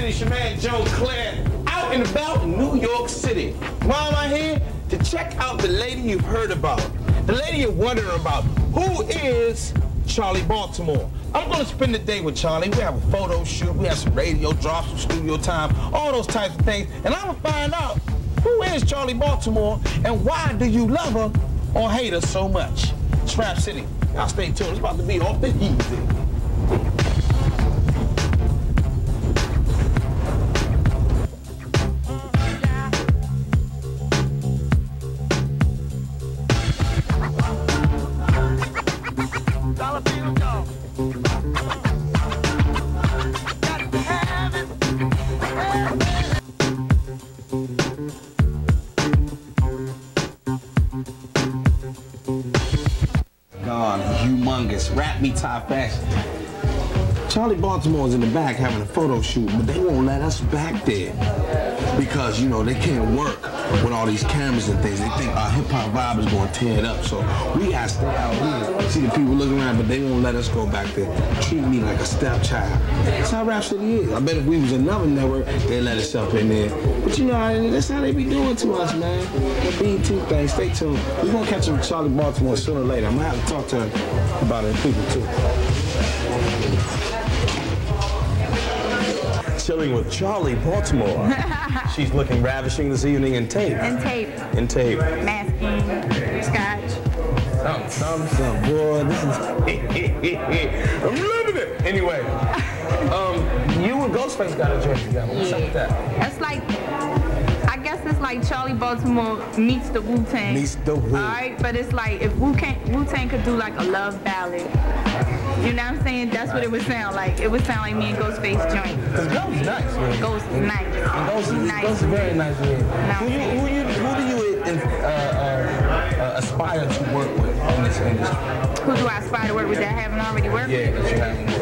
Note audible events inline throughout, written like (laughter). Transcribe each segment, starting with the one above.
City, man Joe Clair, out and about in New York City. Why am I here? To check out the lady you've heard about. The lady you're wondering about. Who is Charli Baltimore? I'm gonna spend the day with Charli. We have a photo shoot, we have some radio drops, some studio time, all those types of things. And I'm gonna find out who is Charli Baltimore and why do you love her or hate her so much? Rap City. Y'all stay tuned. It's about to be off the easy. Rap me top fashion. Charli Baltimore's in the back having a photo shoot, but they won't let us back there because you know they can't work with all these cameras and things. They think our hip hop vibe is going to tear it up, so we gotta stay out here, see the people looking around, but they won't let us go back there. Treat me like a stepchild. That's how Rap City is. I bet if we was another network, they'd let us up in there. But you know, that's how they be doing to us, man. The BET thing. Stay tuned. We're gonna catch up with Charli Baltimore sooner or later. I'm gonna have to talk to her about her people too. Chilling with Charli Baltimore. (laughs) She's looking ravishing this evening in tape. In tape, In tape. masking, scotch. Some, some, some. Boy, this is. (laughs) I'm loving it. Anyway, um, you and Ghostface got a joint together. What's up with that? That's like, it's like Charli Baltimore meets the Wu Tang. Meets the Wu. All right, but it's like if Wu Tang could do like a love ballad. You know what I'm saying? That's what it would sound like. It would sound like me and Ghostface joint. Cause Ghost is nice, man. Ghost is nice. And Ghost nice. Ghost is very nice, man. No. Who you, who you, who do you uh, uh, uh, aspire to work with in this industry? Who do I aspire to work with that I haven't already worked with? Yeah, that you haven't.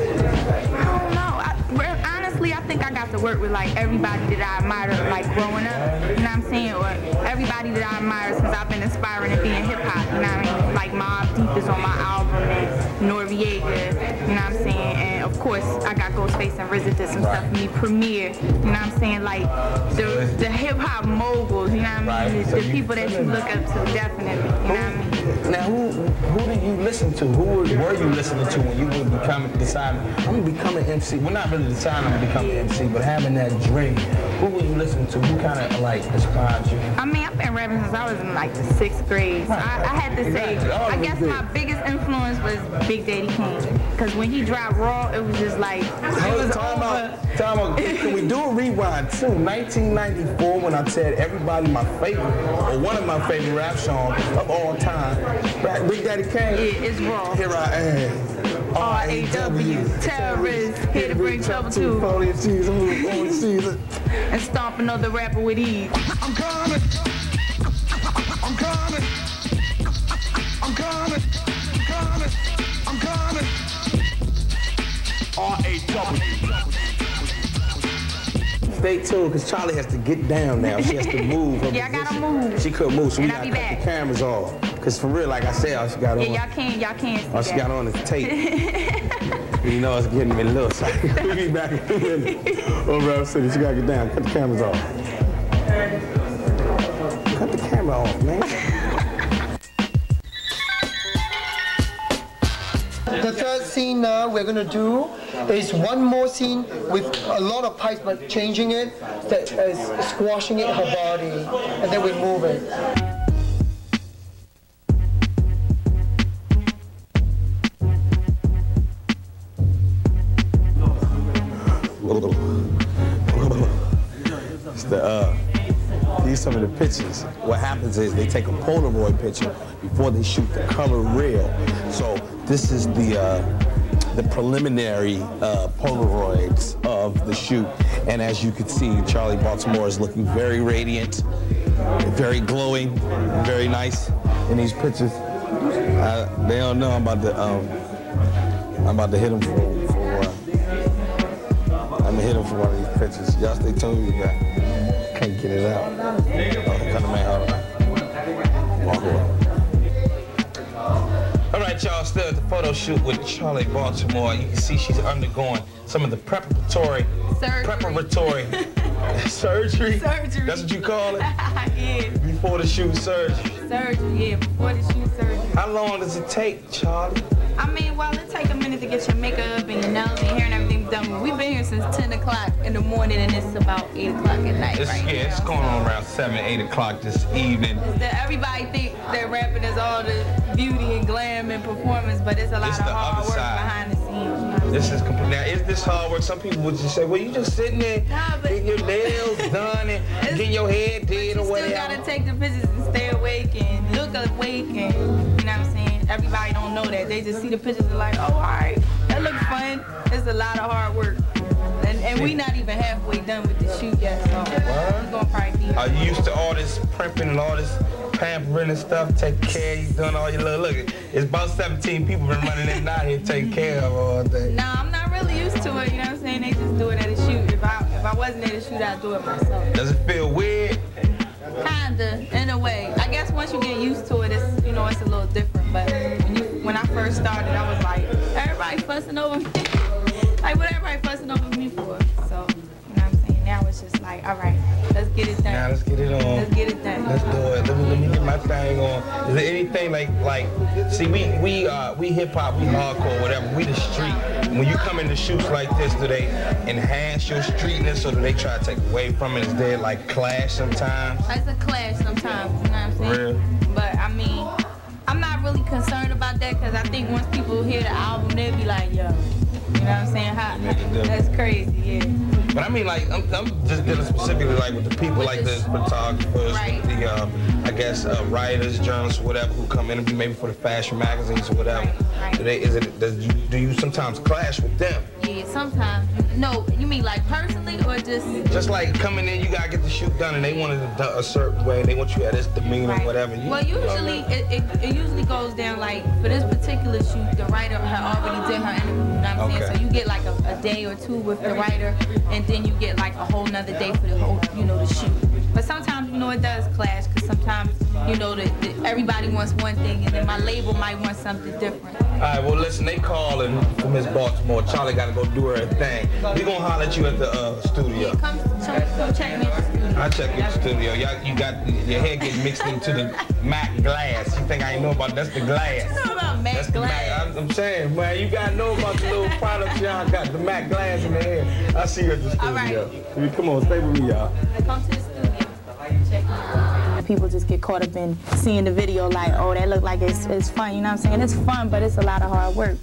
Honestly, I think I got to work with like everybody that I admired like growing up. You know what I'm saying? Or everybody that I admired since I've been inspiring and being hip hop. You know what I mean? Like Mobb Deep is on my album and Noreaga. You know what I'm saying? And of course, I got Ghostface and RZA did some stuff for me. Premier, You know what I'm saying? Like the the hip hop moguls. You know what I mean? Right. So The people that you look up to, definitely. You know what I mean? Now, who who did you listen to? Who were, were you listening to when you were becoming deciding I'm gonna become an MC? Well, not really deciding I'm gonna become an MC, but having that dream. Who were you listening to? Who kind of like inspired you? I mean, I've been rapping since I was in like the sixth grade. So I, I had to say. I guess my biggest influence was Big Daddy Kane. Because when he dropped Raw, it was just like, it was on, time over. out. Time out. Can we do a rewind too? 1994, when I said everybody my favorite, or one of my favorite rap songs of all time, Big Daddy Kane. Yeah, it's Raw. Here I am. R-A-W, terrorists, here to bring trouble to, Foley and cheese, I'm moving overseas. and stomp another rapper with ease. I'm coming. I'm coming. I'm coming. I'm coming. I'm coming. R-A-W. Stay tuned, because Charli has to get down now. She has to (laughs) move. her Yeah, I gotta move. She couldn't move, so we And I'll gotta be cut back. the cameras off. Because for real, like I said, all she got on, Yeah, y'all can't, y'all can't see all she that. got on is tape. (laughs) you know it's getting me a little excited. we'll be back in a minute. Over Rap City, she gotta get down. Cut the cameras off. Cut the camera off, man. The third scene now we're gonna do is one more scene with a lot of pipes, but changing it, that is squashing it her body, and then we move it. The, uh, these some of the pictures. What happens is they take a Polaroid picture before they shoot the color reel. So this is the uh, the preliminary uh, Polaroids of the shoot. And as you can see, Charli Baltimore is looking very radiant, very glowing, very nice in these pictures. Uh, they don't know I'm about to um, I'm about to hit them for, for uh, I'm gonna hit him for one of these pictures. Y'all stay tuned with that. Can't get it out. Cut the man out. Walk away. All right, y'all, still at the photo shoot with Charli Baltimore. You can see she's undergoing some of the preparatory, Surgery. preparatory (laughs) surgery. Surgery. That's what you call it. (laughs) yeah, Before the shoot surgery. surgery. Yeah, before the shoe surgery. How long does it take, Charli? I mean, well, it take a minute to get your makeup and your nails and hair and everything done. But we've been here since 10 o'clock in the morning, and it's about 8 o'clock at night It's, right yeah, it's now. going on around 7, 8 o'clock this evening. That everybody think that rapping is all the beauty and glam and performance, but it's a lot It's of hard work side. behind the scenes. You know what I'm This is complete. Now, is this hard work? Some people would just say, well, you just sitting there, Nah, getting your nails (laughs) done and getting your hair did you still gotta take the pictures and stay awake and look awake and Everybody don't know that. They just see the pictures and like, oh alright, that looks fun. It's a lot of hard work. And, and we not even halfway done with the shoot yet, so we're gonna probably be Are you used to all this primping and all this pampering and stuff, taking care, you doing all your little, look, it's about 17 people been running in and out here taking care of all day. No, I'm not really used to it, you know what I'm saying? They just do it at a shoot. If I if I wasn't at a shoot, I'd do it myself. Does it feel weird? Kinda, in a way. I guess once you get used to it, it's you know it's a little different. But when you when I first started, I was like, everybody fussing over me. (laughs) like what everybody fussing over me for? So you know what I'm saying? Now it's just like, all right, let's get it done. Now let's get it on. Let's get it done. Let's do it. Let me, let me get my thing on. Is there anything like like? See, we we uh we hip hop, we hardcore, whatever. We the street. When you come into shoots like this, do they enhance your streetness or do they try to take away from it? Is there like clash sometimes? It's a clash sometimes, you know what I'm saying? Real. But I mean, really concerned about that because I think once people hear the album, they'll be like, yo, you know what I'm saying? How, that's crazy, yeah. But I mean, like, I'm, I'm just dealing specifically like with the people, With like the- photographers, Right. with the, um, I guess, uh, writers, journalists, whatever, who come interview maybe for the fashion magazines or whatever. Right, right. Do they, is it, does you, do you sometimes clash with them? Yeah, sometimes. No, you mean like personally or just? Just like coming in, you gotta get the shoot done, and they want it done a certain way. They want you at this demeanor, Right. whatever. You, Well, usually it, it, it usually goes down like for this particular shoot, the writer had already did her interview. You know what I'm Okay. saying? So you get like a, a day or two with the writer, and then you get like a whole nother day for the whole, you know, the shoot. But sometimes you know it does clash because sometimes you know that everybody wants one thing, and then my label might want something different. All right, well, listen, they calling for Miss Baltimore. Charlie gotta go do her thing. We gonna holler at you at the uh, studio. Yeah, come, come, check me at the studio. I check in the studio. Y'all, you got your hair getting mixed into the (laughs) Mac glass. You think I ain't know about that's the glass. Know about Mac That's Mac. Glass. I'm, I'm saying, man, you gotta know about the little products y'all got. The Mac glass in the hair. I see you at the studio. All right. Come on, stay with me, y'all. Come to the studio. Check me out. People just get caught up in seeing the video like, oh, that look like it's, it's fun. You know what I'm saying? It's fun, but it's a lot of hard work.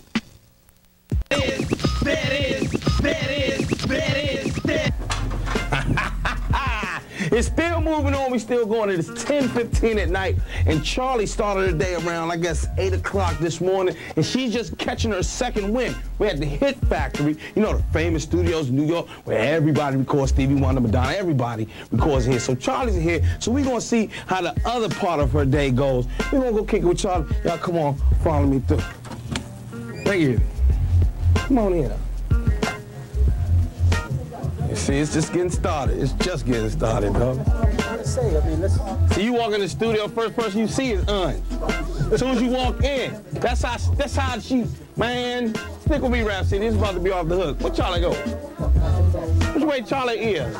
It's still moving on. We still going. It's 10:15 at night, and Charli started the day around, I guess, 8 o'clock this morning, and she's just catching her second win. We had the Hit Factory, you know, the famous studios in New York, where everybody records Stevie Wonder, Madonna, everybody records here. So Charli's here, so we're gonna see how the other part of her day goes. We're gonna go kick it with Charli. Y'all, come on, follow me through. Thank you. Come on in. See, it's just getting started. It's just getting started, dog. I mean. So you walk in the studio, first person you see is Un. As soon as you walk in, that's how that's how she man. Stick with me, Rap City. This is about to be off the hook. Where Charli go? Which way Charli is?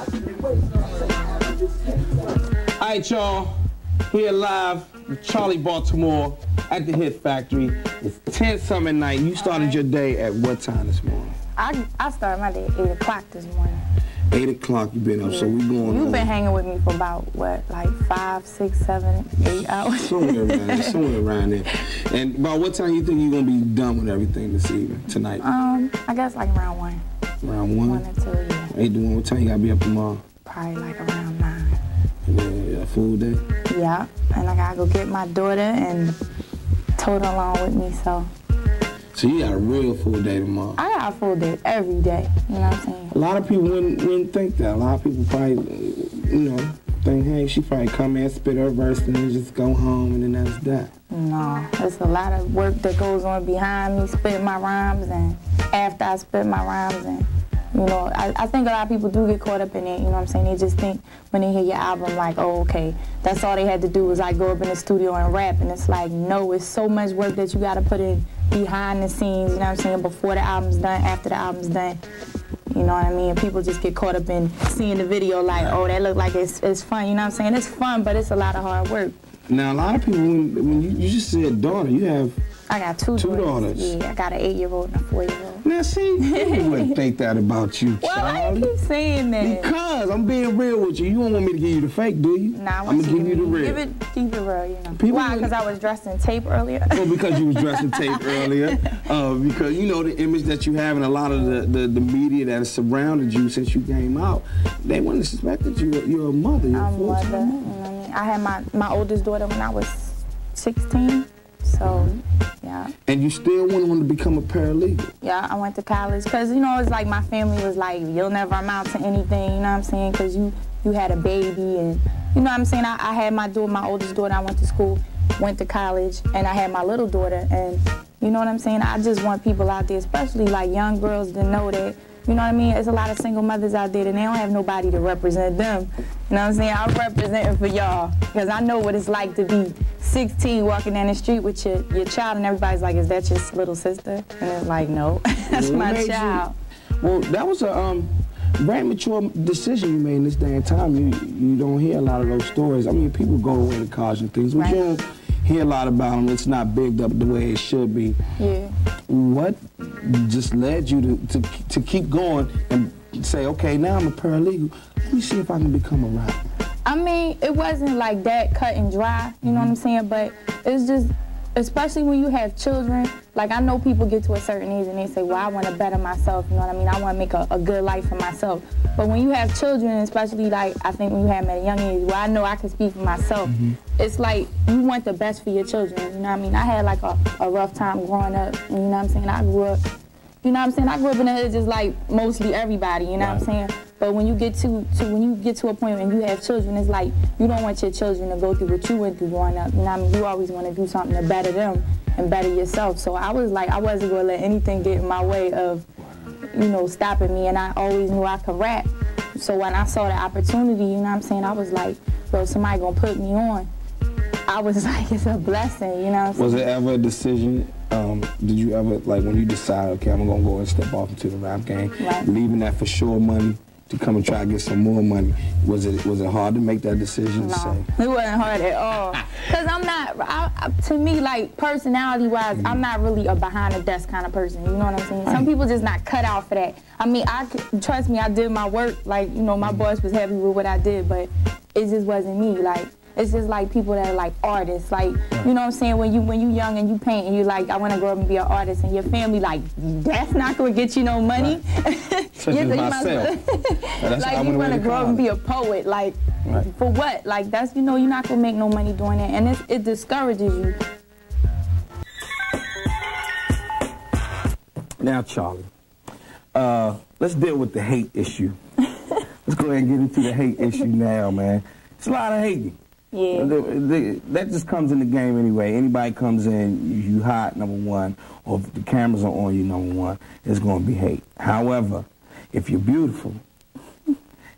All right, y'all. Here live with Charli Baltimore at the Hit Factory. It's 10 summer night. You started your day at what time this morning? I, I started my day at 8 o'clock this morning. 8 o'clock you been up, so we going You've been hanging with me for about, what, like five, six, seven, eight hours? Somewhere around there, (laughs) somewhere around there. And about what time you think you're gonna be done with everything this evening, tonight? um, I guess like around one. around one? One or two, yeah. Eight to one. What time you gotta be up tomorrow? Probably like around nine. And then a full day? Yeah, and I gotta go get my daughter and tote her along with me, so So you got a real full day tomorrow. I got a full day every day, you know what I'm saying? A lot of people wouldn't, wouldn't think that. A lot of people probably, you know, think, hey, she probably come in, spit her verse, and then just go home, and then that's that. No, there's a lot of work that goes on behind me spitting my rhymes and after I spit my rhymes and You know, I, I think a lot of people do get caught up in it. You know what I'm saying? They just think when they hear your album, like, oh, okay, that's all they had to do was like go up in the studio and rap. And it's like, no, it's so much work that you got to put in behind the scenes. You know what I'm saying? Before the album's done, after the album's done. You know what I mean? People just get caught up in seeing the video like, oh, that look like it's, it's fun. You know what I'm saying? It's fun, but it's a lot of hard work. Now, a lot of people, when, when you, you just said daughter, you have I got two, Two daughters. daughters. Yeah, I got an eight-year-old and a four-year-old. Now, see, (laughs) you wouldn't think that about you, Well, why Charli. you keep saying that? Because I'm being real with you. You don't want me to give you the fake, do you? Nah, I I'm gonna give you the real. Give it, keep it real, you know. People Why? Because I was dressed in tape earlier. (laughs) Well, because you was dressing tape (laughs) earlier, uh, because you know the image that you have and a lot of the, the, the media that has surrounded you since you came out, they wouldn't suspect that you were, you're a mother. You're a I'm full-time mother. You know what I mean? I had my, my oldest daughter when I was 16. So, yeah. And you still went on to become a paralegal. Yeah, I went to college because, you know, it's like my family was like, you'll never amount to anything, you know what I'm saying? Because you, you had a baby and, you know what I'm saying? I, I had my daughter, my oldest daughter, I went to school, went to college, and I had my little daughter. And, you know what I'm saying? I just want people out there, especially like young girls, to know that, you know what I mean? There's a lot of single mothers out there and they don't have nobody to represent them. You know what I'm saying? I'm representing for y'all because I know what it's like to be 16 walking down the street with your, your child and everybody's like, is that your little sister? And it's like, no, (laughs) that's my made you- child. Well, that was a um, very mature decision you made in this day and time. You you don't hear a lot of those stories. I mean, people go away to college and things, but Right. you don't hear a lot about them. It's not bigged up the way it should be. Yeah. What just led you to, to, to keep going and say, okay, now I'm a paralegal. Let me see if I can become a rapper. I mean, it wasn't like that cut and dry, you know what I'm saying? But it's just, especially when you have children, like I know people get to a certain age and they say, well, I want to better myself, you know what I mean? I want to make a, a good life for myself. But when you have children, especially like I think when you have them at a young age, well, I know I can speak for myself. Mm-hmm. It's like you want the best for your children, you know what I mean? I had like a, a rough time growing up, you know what I'm saying? I grew up you know what I'm saying? I grew up in the hood just like mostly everybody, you know what I'm saying? But when you get to, to when you get to a point when you have children, it's like you don't want your children to go through what you went through growing up. You know what I mean? You always want to do something to better them and better yourself. So I was like, I wasn't gonna let anything get in my way of, you know, stopping me. And I always knew I could rap. So when I saw the opportunity, you know what I'm saying? I was like, bro, somebody gonna put me on. I was (laughs) like, it's a blessing, you know what I'm? Was it ever a decision? Um, did you ever like when you decided, okay, I'm gonna go and step off into the rap game, Right. leaving that for sure money to come and try to get some more money? Was it was it hard to make that decision to No, say? it wasn't hard at all. (laughs) Cause I'm not. I, to me, like personality wise, I'm not really a behind the desk kind of person. You know what I'm saying? Some people just not cut out for that. I mean, I trust me. I did my work. Like you know, my boss was happy with what I did, but it just wasn't me. Like. It's just like people that are like artists, like you know what I'm saying. When you when you young and you paint and you like, I want to grow up and be an artist, and your family like, that's not gonna get you no money. (laughs) Such Yeah, as so you myself. (laughs) Like you want to grow up and be a poet, like Right. for what? Like that's you know you're not gonna make no money doing that, and it, it discourages you. Now, Charli, uh, let's deal with the hate issue. (laughs) let's go ahead and get into the hate issue now, man. It's a lot of hating. Yeah. The- the- that just comes in the game anyway. Anybody comes in, you, hot, number one, or the cameras are on you, number one, it's going to be hate. However, if you're beautiful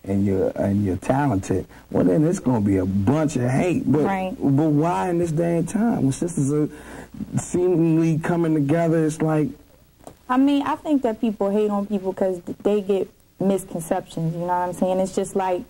and you're and you're talented, well then it's going to be a bunch of hate. But Right. but why in this day and time when sisters are seemingly coming together? It's like I mean, I think that people hate on people because they get misconceptions. You know what I'm saying? It's just like,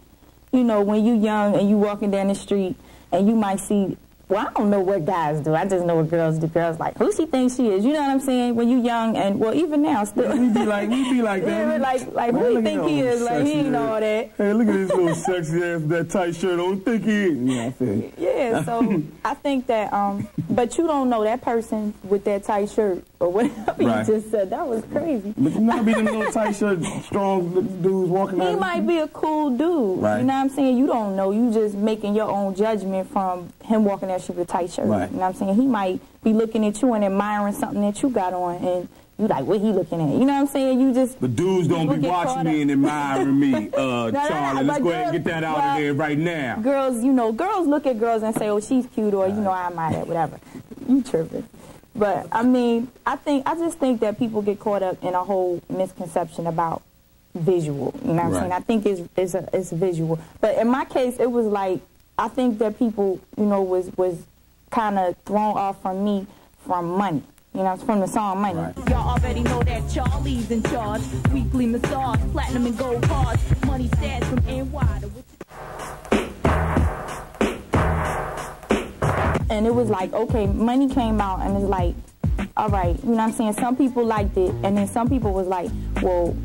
you know, when you're young and you're walking down the street and you might see. Well, I don't know what guys do. I just know what girls do. Girls like, who she thinks she is? You know what I'm saying? When you young and well, even now still. we be like we be like (laughs) Yeah, that. like like Man, who you think he is? Like he ain't all that. Hey, look at this little (laughs) sexy ass that tight shirt Don't Think he is? Yeah, I. (laughs) Yeah, so I think that, um, but you don't know that person with that tight shirt or whatever Right. you just said. That was crazy. But you might be them little tight shirt, strong dudes walking He might be a cool dude. Right. You know what I'm saying? You don't know. You just making your own judgment from him walking that shit with a tight shirt. Right. You know what I'm saying? He might be looking at you and admiring something that you got on, and you like, what he looking at? You know what I'm saying? You just. But dudes don't be watching me and admiring me, (laughs) uh, no, Charli. Let's go ahead and get that out well, of there right now. girls, you know, girls look at girls and say, "Oh, she's cute," or you know, I admire that, whatever. You tripping? But I mean, I think I just think that people get caught up in a whole misconception about visual. You know what I'm Right. saying? I think it's it's a it's visual. But in my case, it was like I think that people, you know, was was kind of thrown off from me from money. You know, from the song Money. Right. Y'all already know that Charli's in charge. Weekly massage, platinum and gold cards. Money stats from NY to And it was like, okay, money came out and it's like, all right, you know what I'm saying? Some people liked it and then some people was like, well,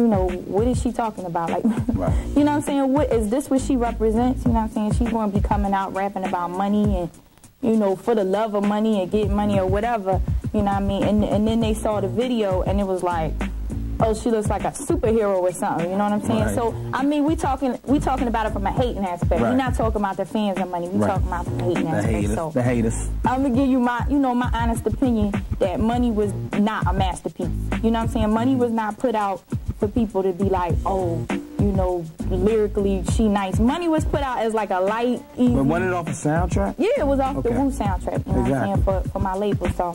you know, what is she talking about? Like, Right. (laughs) you know what I'm saying? What is this what she represents? You know what I'm saying? She's going to be coming out rapping about money and, you know, for the love of money and getting money or whatever. You know what I mean? And, and then they saw the video and it was like, oh, she looks like a superhero or something. You know what I'm saying? Right. So I mean, we talking we talking about it from a hating aspect. Right. We're not talking about the fans and money. We Right. talking about the hating The aspect. haters. So The haters. I'm gonna give you my, you know, my honest opinion that money was not a masterpiece. You know what I'm saying? Money was not put out for people to be like, oh, you know, lyrically she nice. Money was put out as like a light, easy. But wasn't it off a soundtrack? Yeah, it was off the Okay. Wu soundtrack. You know what I'm saying for for my label. So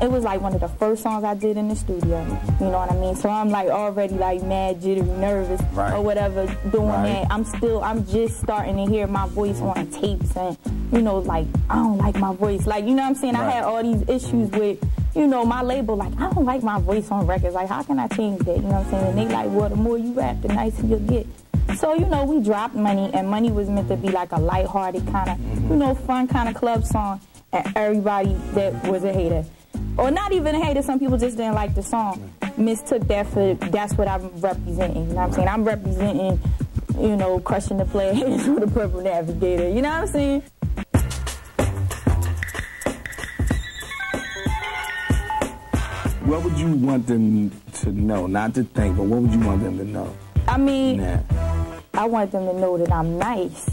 it was like one of the first songs I did in the studio. You know what I mean? So I'm like already like mad, jittery, nervous, Right. or whatever doing Right. that. I'm still, I'm just starting to hear my voice on tapes, and you know, like I don't like my voice. Like you know what I'm saying? I had all these issues with. You know, my label, like, I don't like my voice on records. Like, how can I change that? You know what I'm saying? And they like, well, the more you rap, the nicer you'll get. So, you know, we dropped money, and money was meant to be like a lighthearted kind of, you know, fun kind of club song. And everybody that was a hater, or not even a hater, some people just didn't like the song, mistook that for that's what I'm representing. You know what I'm saying? I'm representing, you know, crushing the players (laughs) with a purple navigator. You know what I'm saying? What would you want them to know? Not to think, but what would you want them to know? I mean, Nah. I want them to know that I'm nice.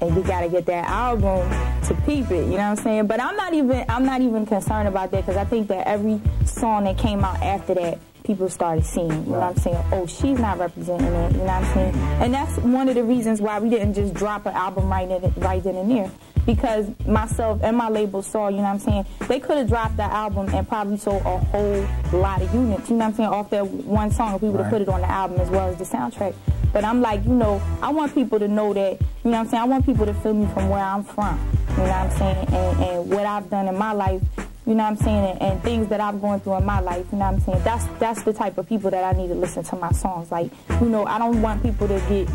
And we gotta get that album to peep it, you know what I'm saying? But I'm not even I'm not even concerned about that because I think that every song that came out after that, people started seeing, you know what I'm saying? Oh, she's not representing it, you know what I'm saying? And that's one of the reasons why we didn't just drop an album right in right then and there. Because myself and my label saw, you know what I'm saying? They could have dropped the album and probably sold a whole lot of units, you know what I'm saying, off that one song if we would have Right. put it on the album as well as the soundtrack. But I'm like, you know, I want people to know that, you know what I'm saying? I want people to feel me from where I'm from, you know what I'm saying? And, and what I've done in my life, you know what I'm saying? And, and things that I've gone through in my life, you know what I'm saying? That's that's the type of people that I need to listen to my songs. Like, you know, I don't want people to get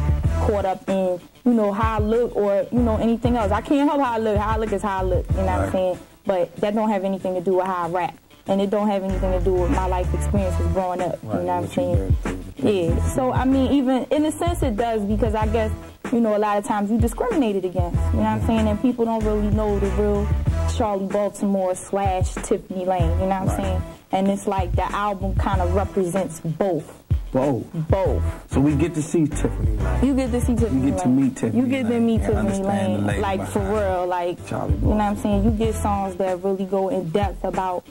caught up in, you know, how I look or, you know, anything else. I can't help how I look. How I look is how I look, you know what I'm saying? But that don't have anything to do with how I rap. And it don't have anything to do with my life experiences growing up. Right, you know what I'm saying? Yeah. So I mean, even in a sense, it does because I guess you know a lot of times you discriminated against. You know what I'm saying? And people don't really know the real Charli Baltimore slash Tiffany Lane. You know what I'm saying? And it's like the album kind of represents both. Both. Both. So we get to see Tiffany Lane. You get to see Tiffany You get to meet Tiffany You get to meet Tiffany Lane, like for real. Like Charli you know what I'm saying? You get songs that really go in depth about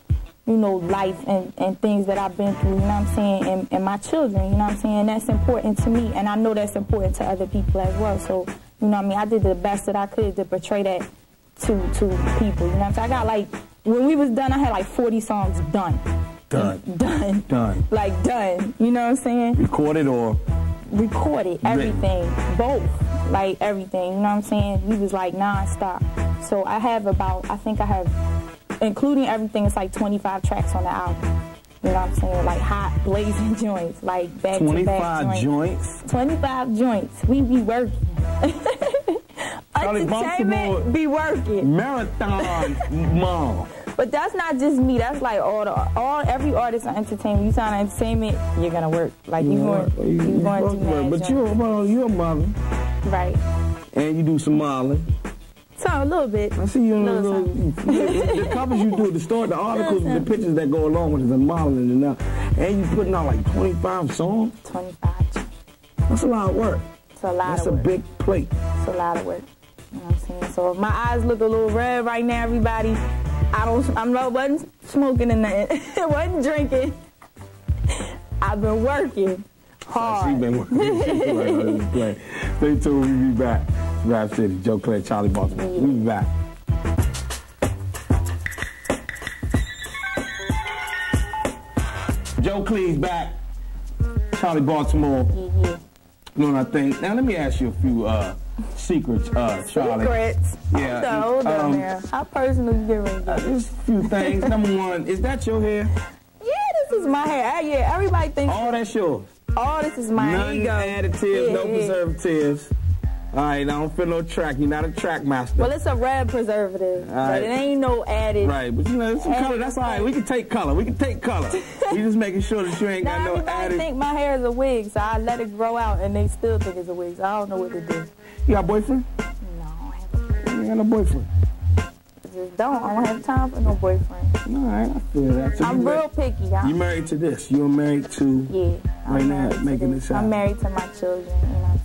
you know life and, and things that I've been through. You know what I'm saying? And, and my children. You know what I'm saying? That's important to me, and I know that's important to other people as well. So you know what I mean? I did the best that I could to portray that to to people. You know what I'm saying? I got like when we was done, I had like 40 songs done. Done. Done. Done. Like done. You know what I'm saying? Recorded or recorded everything, both, like everything. You know what I'm saying? We was like non-stop. So I have about, I think I have, including everything, it's like 25 tracks on the album. You know what I'm saying? Like hot, blazing (laughs) joints, like back to back joints. joints? 25 joints. We be working. (laughs) Untertainment be working. Marathon (laughs) mom. But that's not just me. That's like all the all every artist on Untertainment. You sign Untertainment, you're gonna work. Like you going, you, You- going to But you're, well, you're a mother. right. And you do some modeling. So a little bit. I see you in the Little little, (laughs) the covers you do, the story, the articles, the pictures that go along with it, the modeling and that. And you putting out like 25 songs. 25. That's a lot of work. It's a lot That's a work. big plate. It's a lot of work. You know what I'm saying? So if my eyes look a little red right now, everybody, I don't, I'm not, wasn't smoking and nothing. (laughs) wasn't drinking. I've been working hard. been working. She like, this is play. Stay tuned. We'll be back. Rap City, Joe Clair, Charli Baltimore. We'll be back. Joe Cleese back. Charli Charli Baltimore. Yeah, yeah. What I think? Now let me ask you a few uh, secrets, uh, Charli. Secrets. Yeah, on, hold on um, there. How personal you get ready Uh, there's a few things. Number one, is that your hair? Yeah, this is my hair. Uh, yeah, everybody thinks All that's yours. all this is my None ego. additives, Yeah, no yeah. preservatives. All right, I don't feel no track. You're not a track master. Well, it's a red preservative, All right. it ain't no added. Right, but you know, some color, that's all right. We can take color. We can take color. (laughs) we just making sure that you ain't Now got no everybody added. think my hair is a wig, so I let it grow out, and they still think it's a wig. So I don't know what to do. You got a boyfriend? No, I You ain't got no boyfriend. just don't. I don't have time for no boyfriend. All right, I feel that. So I'm real picky. I, You married to this. You're married to. yeah, I'm Right now, making this. this I'm married to my children.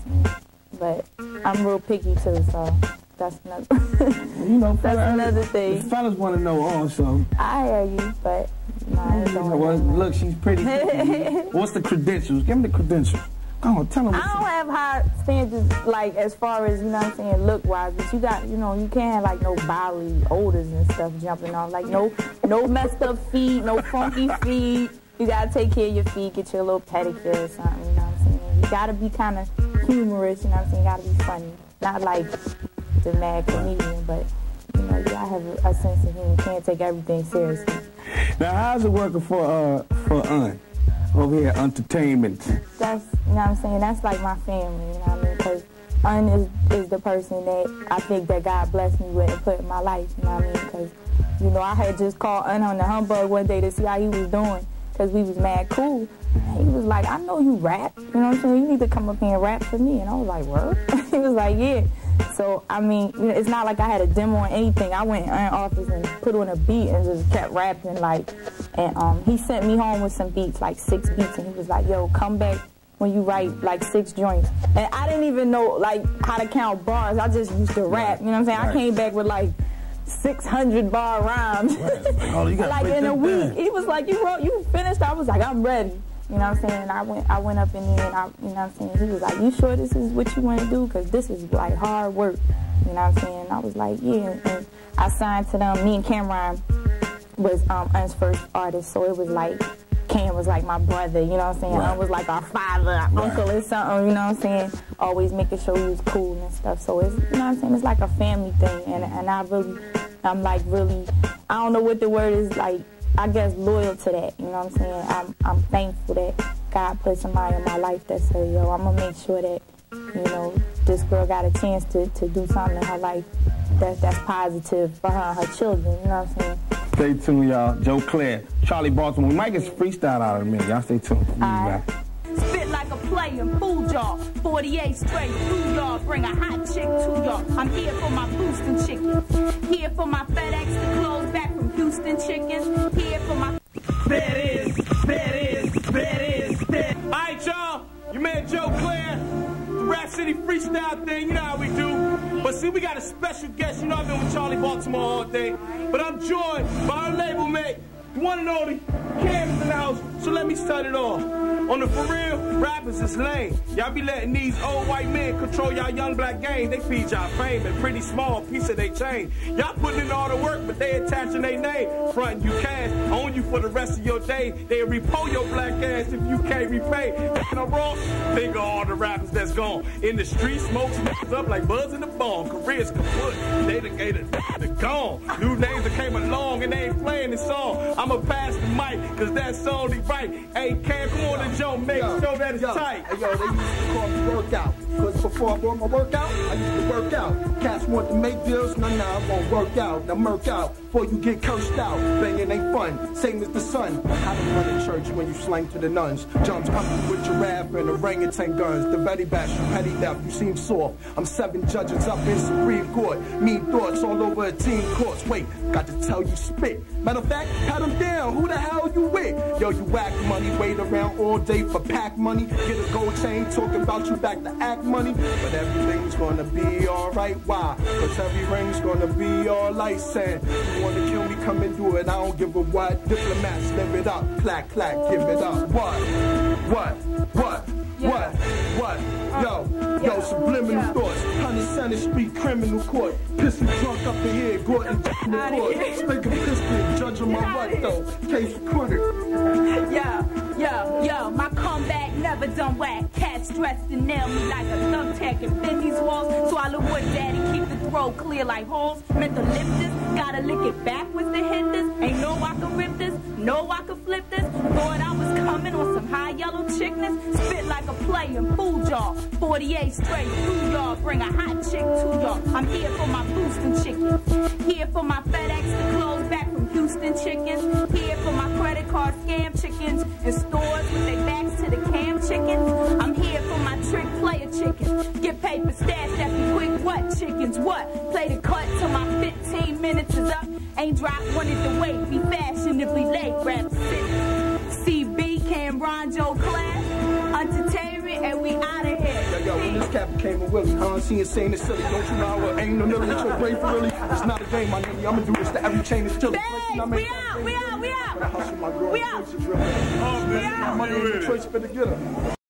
But I'm real picky too, so that's another. (laughs) You know, That's another thing. the Fellas want to know also. I hear you, but nah, Well, look, she's pretty. (laughs) What's the credentials? Give me the credentials. Go on, tell them. I don't have high standards, like as far as you know what I'm saying, look wise. But you got, you know, you can't have like no bodily odors and stuff jumping off. Like no, no messed up feet, no funky (laughs) feet. You gotta take care of your feet, get your little pedicure or something. You know what I'm saying? You gotta be kind of humorous. You know what I'm saying? You gotta be funny, not like the mad comedian, but you know, you gotta have a, a sense of humor. You can't take everything seriously. Now, how's it working for uh for Un over here, Untertainment? that's you know what I'm saying. That's like my family. You know what I mean? Because Un is, is the person that I think that God blessed me with and put in my life. You know what I mean? Because you know I had just called Un on the humbug one day to see how he was doing because we was mad cool. He was like, I know you rap. You know what I'm saying? You need to come up here and rap for me. And I was like, what? (laughs) he was like, yeah. So I mean, it's not like I had a demo or anything. I went in office and put on a beat and just kept rapping like. And um, he sent me home with some beats, like six beats, and he was like, yo, come back when you write like six joints. And I didn't even know like how to count bars. I just used to rap. You know what I'm saying? I came back with like 600 bar rhymes. Oh, you (laughs) like in a week. He was like, you wrote, you finished. I was like, I'm ready. You know what I'm saying? And I went, I went up in there and I, you know what I'm saying? He was like, you sure this is what you want to do? Cause this is like hard work. You know what I'm saying? And I was like, yeah. And I signed to them. Me and Cam'ron was um Un's first artist, so it was like Cam was like my brother, you know what I'm saying? Right. Un was like our father, our uncle or something, you know what I'm saying? Always making sure he was cool and stuff. So it's you know what I'm saying, it's like a family thing and and I really I'm like really I don't know what the word is like I guess loyal to that, you know what I'm saying? I'm I'm thankful that God put somebody in my life that said, yo, I'm gonna make sure that, you know, this girl got a chance to, to do something in her life that that's positive for her and her children, you know what I'm saying? Stay tuned, y'all. Joe Clair, Charli Baltimore. We might get some freestyle out of the minute. Y'all stay tuned. We'll be Alright. Spit like a player, fool y'all. 48 straight through y'all. Bring a hot chick to y'all. I'm here for my Houston chickens. Here for my FedEx to close back from Houston chickens. Here for my There it is, there there. All right, y'all. Your man Joe Clair, the Rap City freestyle thing. You know how we do. But see, we got a special guest. You know I've been with Charli Baltimore all day. But I'm joined by our label mate, the one and only Cam in the house. So let me start it off. On the for real, rappers is lame. Y'all be letting these old white men control y'all young black game. They feed y'all fame and pretty small piece of they chain. Y'all putting in all the work, but they attaching their name. Frontin' you cash, own you for the rest of your day. They repo your black ass if you can't repay. And I'm wrong. Think of all the rappers that's gone. In the street, smokes niggas up like buzz in the bomb. Careers kaput. They done gave it they gone. New names that came along and they ain't playing this song. I'ma pass the mic, cause that's only right. Hey, Cam, come on Joe, make Yo, sure that it's yo, tight. Yo, they used to call me workout. Cause before I bought my workout, I used to work out. Cats want to make deals, nah, nah, I won't work out. Now murk out, before you get cursed out. Banging ain't fun, same as the sun. How to run a church when you slang to the nuns. Jumps coming with giraffe and orangutan guns. The very bash, you petty death, you seem soft. I'm seven judges up in Supreme Court. Mean thoughts all over a team course. Wait, got to tell you spit. Matter of fact, pat him down, who the hell you with? Yo, you whack money, wait around all day for pack money. Get a gold chain, talking about you back to act money. But everything's gonna be alright, why? Cause every ring's gonna be alright, saying, You wanna kill me, come and do it, I don't give a what. Diplomats, live it up, clack, clack, give it up. What? What? What? What? What? Yo, yo, subliminal thoughts. 100 Street criminal court. Pissing drunk up in here, Gordon in the court. Spanking pistol, judging my what though. Case recorded. Yo, yo, yo, my comeback never done whack. Cats dressed and nail me like a thumbtack and bend these walls. Swallow wood, daddy, keep the throat clear like holes. Meant to lift this, gotta lick it backwards to hit this. Ain't no I can rip this, no I can flip this. Thought I yellow chickness. Spit like a play in food y'all. 48 straight through y'all, bring a hot chick to y'all. I'm here for my boosting chicken. Here for my FedEx to close back from Houston chickens. Here for my credit card scam chickens in stores with their backs to the cam chickens. I'm here for my trick player chickens. Get paper stash that be quick. What chickens? What? Play the cut till my 15 minutes is up. Ain't drop one at the wait. Be fashionably late. Rap city. CB, Cam'ron, Joe Class. Untertainment, and we out of here. Yo, yo, when this cap came with Willie, huh? Seeing saying it's silly. Don't you know what? Ain't no nigga with your brain for really. It's not a game, my nigga. I'ma do this to every chain is chilly. Babe, we out, we out, we out. Hustle my. We out. Choice is real. We man, out. money with it. Choice for the getter.